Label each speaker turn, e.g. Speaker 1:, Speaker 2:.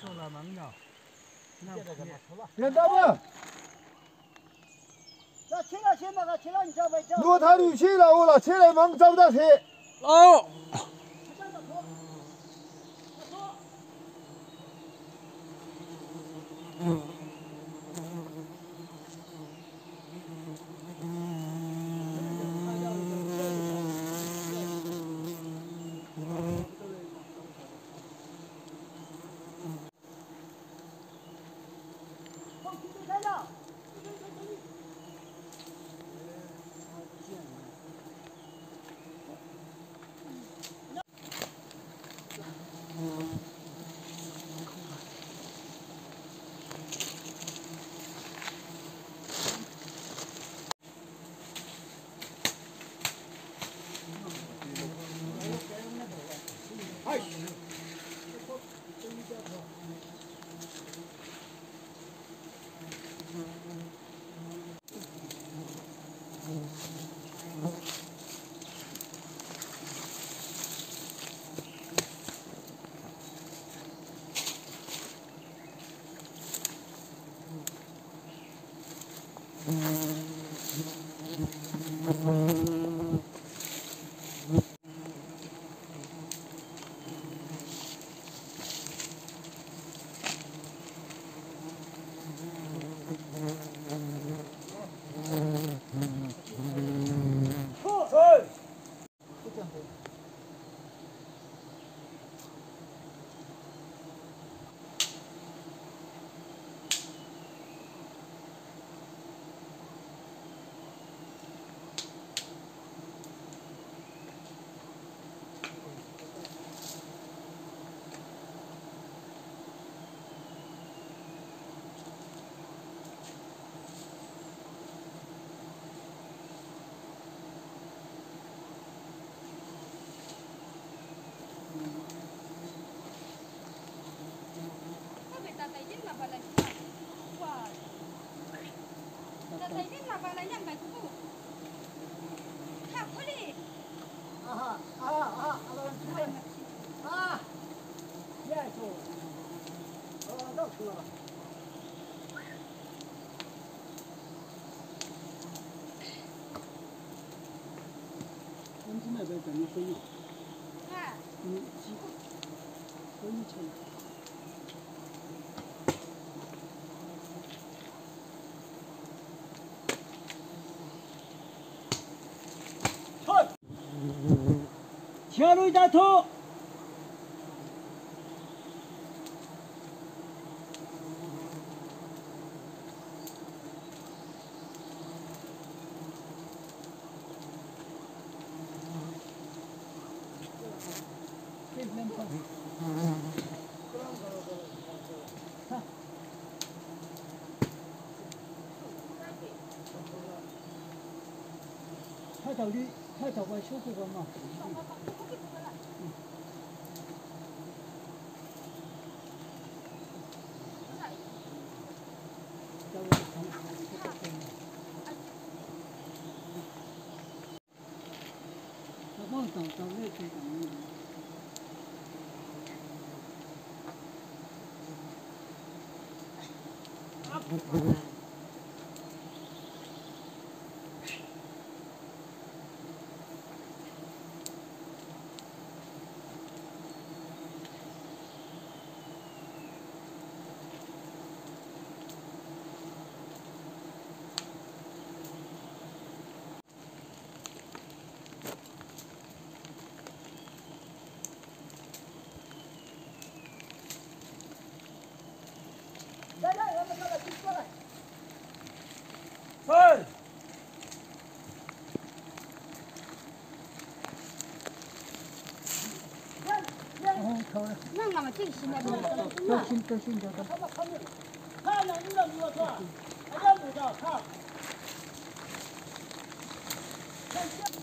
Speaker 1: 做了门的那
Speaker 2: 我再跟他说吧别耽误
Speaker 3: 如果他女婿了我了七来忙找不到谁
Speaker 1: 哦
Speaker 2: い
Speaker 1: うん。那边怎么分啊？嗯，几个？分成。
Speaker 2: 前路一大头。太早的，太早关修复关嘛。
Speaker 1: 那往早早那去讲。
Speaker 2: 来
Speaker 4: 那个嘛就是那个嘛，
Speaker 1: 都新都新条，
Speaker 2: 他们看那个，看那个女的女的，哎呀，那个看，看下子。